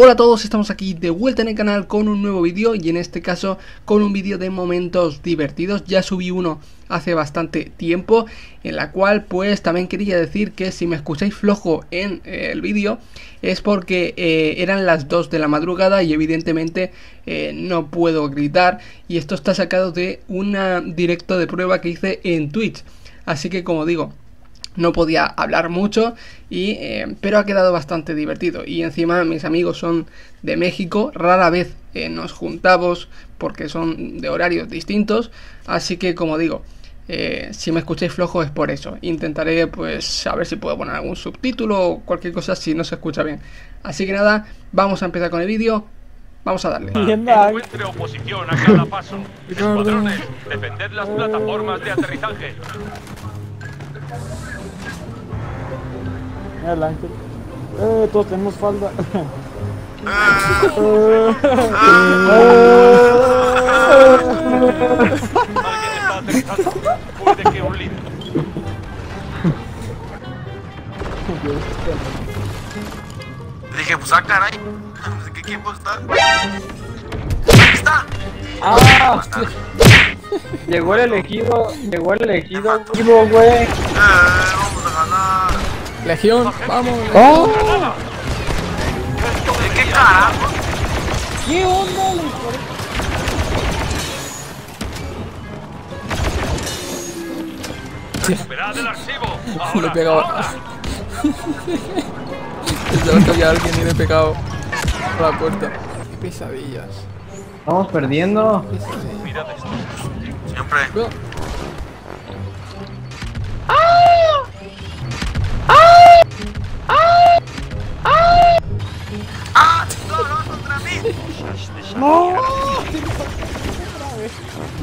Hola a todos, estamos aquí de vuelta en el canal con un nuevo vídeo y en este caso con un vídeo de momentos divertidos. Ya subí uno hace bastante tiempo en la cual pues también quería decir que si me escucháis flojo en eh, el vídeo es porque eh, eran las 2 de la madrugada y evidentemente eh, no puedo gritar y esto está sacado de un directo de prueba que hice en Twitch. Así que como digo, no podía hablar mucho, y, eh, pero ha quedado bastante divertido. Y encima mis amigos son de México, rara vez eh, nos juntamos porque son de horarios distintos, así que como digo, eh, si me escucháis flojo es por eso. Intentaré pues a ver si puedo poner algún subtítulo o cualquier cosa si no se escucha bien. Así que nada, vamos a empezar con el vídeo. Vamos a darle. Encuentre oposición a cada paso. Escuadrones, defender las plataformas de aterrizaje. El ángel. Eh, todos tenemos falda. Dije, pues ah, caray. ¿En qué equipo está? ¡Ah! Llegó el elegido, llegó el elegido güey. Legión, vamos. ¡Oh! ¿De qué carajo? ¿Qué onda, hijo? Recuperad el archivo. Le he pegado. Pensaba que había alguien y le he pegado a la puerta. Qué pesadillas. Estamos perdiendo. Mirad esto. Siempre. No.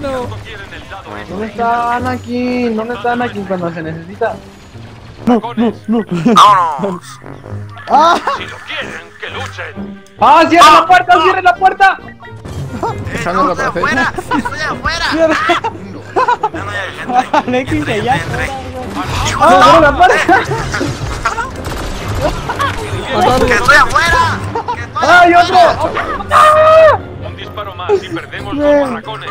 No. ¿Dónde está Anakin? ¿Dónde está Anakin cuando se necesita? Dragones. ¡Vámonos! Si lo quieren, que luchen. ¡Ah, cierra la puerta! ¡Cierra la puerta! ¡Eh, Dejando no, estoy afuera! ¡Estoy afuera! ¡Ah! No. Anakin, que ya. entré, entré. Al- ¡Hijo ¡Ah, la no! puerta! ¡Que estoy afuera! ¡Que ¡Ay, otro! Un disparo más y perdemos los barracones.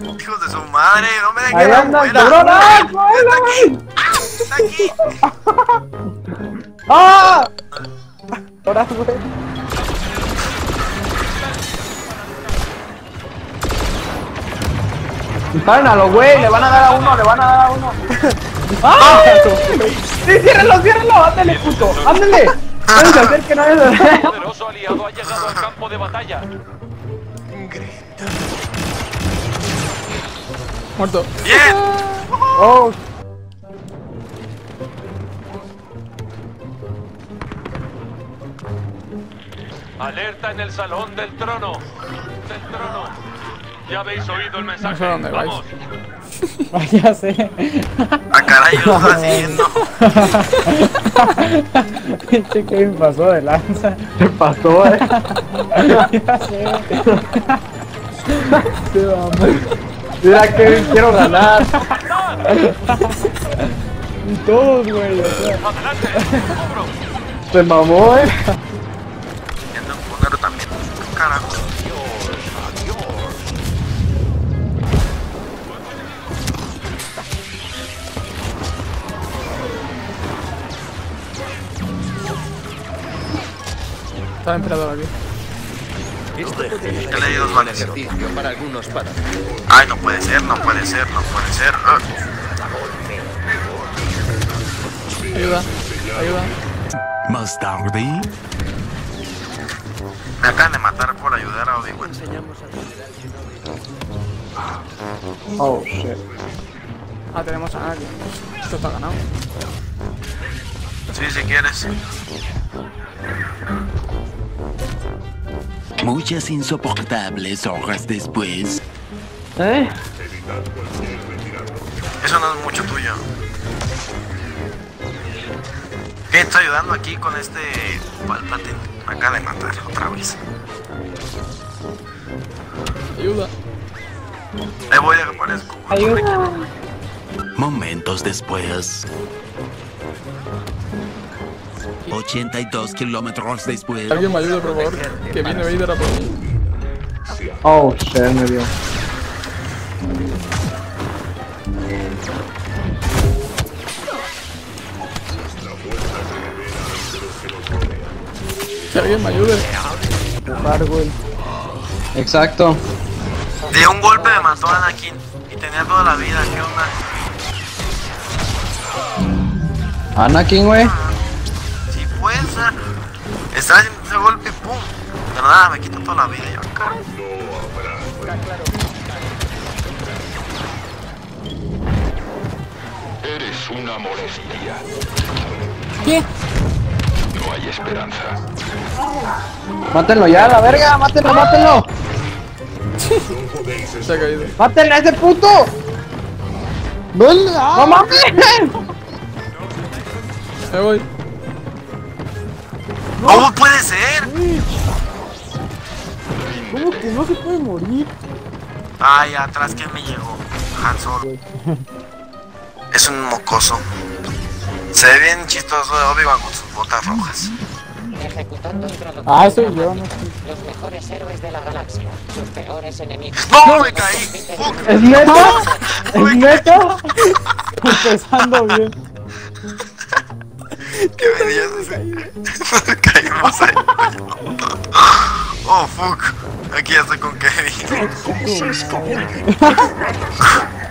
¡Hijos de su madre! ¡No me den cabrón! ¡Ah, ¡Está aquí! ¡Está aquí! ¡Ah! Ahora, güey. Disparen a los güey, le van a dar a uno, le van a dar a uno. ¡Ah! ¡Sí, ciérrenlo, ciérrenlo! ¡Ándale, puto! ¡Ándale! ¡No se acerquen a eso! Un poderoso aliado ha llegado al campo de batalla. Muerto. ¡Bien! ¡Oh! Alerta en el salón del trono. Del trono. Ya habéis oído el mensaje. No sé a dónde vais. Vamos. Ya sé. ¡Ah, caray! ¿Lo estás haciendo? Este que me pasó de lanza. Se pasó, eh. ya sé. Se mamó. Mira que quiero ganar. Y todos, güey. o sea, Adelante. Se mamó, eh. Siendo un también. ¡Carajo! Está el emperador aquí. Ya le para algunos para ¡Ay, no puede ser! ¡No puede ser! ¡No puede ser! ¡Ah! Ayuda. Ayuda. Más tarde, Me acaban de matar por ayudar a Obi-Wan. Oh, shit. Ah, tenemos a alguien. Esto está ganado. Sí, si quieres. muchas insoportables horas después. ¿Eh? Eso no es mucho tuyo. ¿Qué estoy ayudando aquí con este Palpatine? Me acaba de matar otra vez. Ayuda. Le voy a aparezco. Ayuda. Momentos después. 82 kilómetros después. Alguien me ayude, por favor. Que viene Vader a por mí. Oh, shit, me dio. Que alguien me ayude. Exacto. De un golpe me mató a Anakin. Y tenía toda la vida, ¿qué onda? Anakin, güey. Ser. Estaba haciendo ese golpe y pum. De nada, me quitó toda la vida. Yo, caray. Eres una molestia. ¿Qué? No hay esperanza. Mátenlo ya, la verga. Mátenlo, mátenlo. Se ha caído. Mátenlo a ese puto. ¡No mames! Me voy. ¿Cómo puede ser? ¿Cómo que no se puede morir? Ay, atrás, ¿quién me llegó? Han Solo. Es un mocoso. Se ve bien chistoso de Obi-Wan con sus botas rojas. Ejecutando. Ah, soy yo, no Los mejores héroes de la galaxia. Sus peores enemigos. ¡No, me caí! ¿Es neta? ¿Es neta? Empezando bien. ¿Qué me dices? Nos caímos ahí. Oh, fuck. Aquí ya estoy con Kevin.